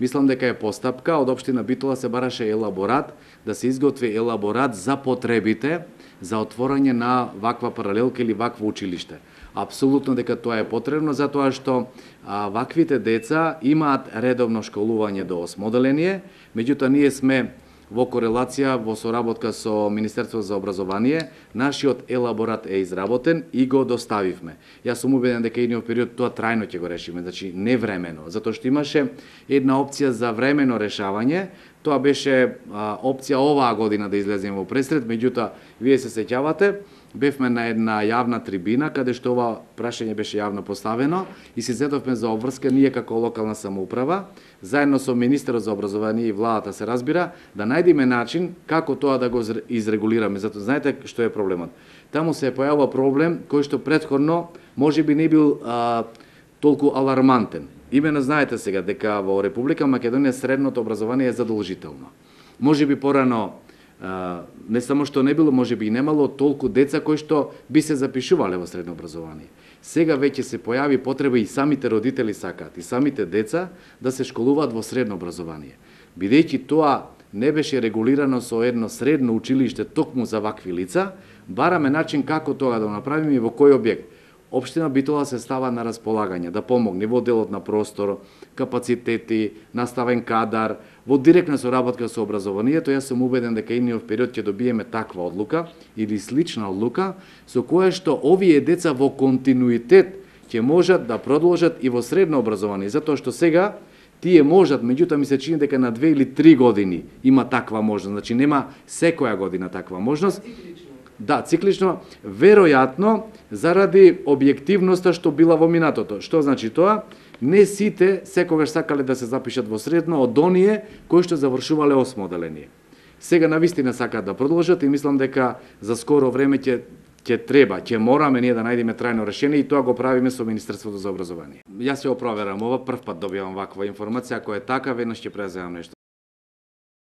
Мислам дека е постапка од општина Битола се бараше елаборат да се изготви елаборат за потребите за отворање на ваква паралелка или вакво училиште. Апсолутно дека тоа е потребно затоа што а, ваквите деца имаат редовно школување до осмоделение, меѓутоа ние сме во корелација во соработка со Министерството за образование, нашиот елаборат е изработен и го доставивме. Јас сум убеден дека идниот период тоа трајно ќе го решиме, значи не времено, затоа што имаше една опција за времено решавање, тоа беше а, опција оваа година да излеземе во пресред, меѓутоа вие се сеќавате, бевме на една јавна трибина каде што ова прашање беше јавно поставено и се зедовме за обврска ние како локална самоуправа, заедно со министерот за образование и владата се разбира, да најдеме начин како тоа да го изрегулираме. Затоа знаете што е проблемот. Таму се појавува проблем кој што предходно може би не бил а, толку алармантен. Имено знаете сега дека во Република Македонија средното образование е задолжително. Може би порано не само што не било, може би и немало толку деца кои што би се запишувале во средно образование. Сега веќе се појави потреба и самите родители сакаат, и самите деца да се школуваат во средно образование. Бидејќи тоа не беше регулирано со едно средно училиште токму за вакви лица, бараме начин како тоа да го направиме и во кој објект. Обштина Битола се става на располагање да помогне во делот на простор, капацитети, наставен кадар, во директна соработка со образованието, јас сум убеден дека идниот период ќе добиеме таква одлука или слична одлука со која што овие деца во континуитет ќе можат да продолжат и во средно образование, затоа што сега тие можат, меѓутоа ми се чини дека на две или три години има таква можност, значи нема секоја година таква можност. Да, циклично, веројатно, заради објективноста што била во минатото. Што значи тоа? Не сите секогаш сакале да се запишат во средно од оние кои што завршувале осмо оделение. Сега на вистина сакаат да продолжат и мислам дека за скоро време ќе ќе треба, ќе мораме ние да најдеме трајно решение и тоа го правиме со Министерството за образование. Јас се опроверам ова, прв пат добивам ваква информација, ако е така, веднаш ќе преземам нешто.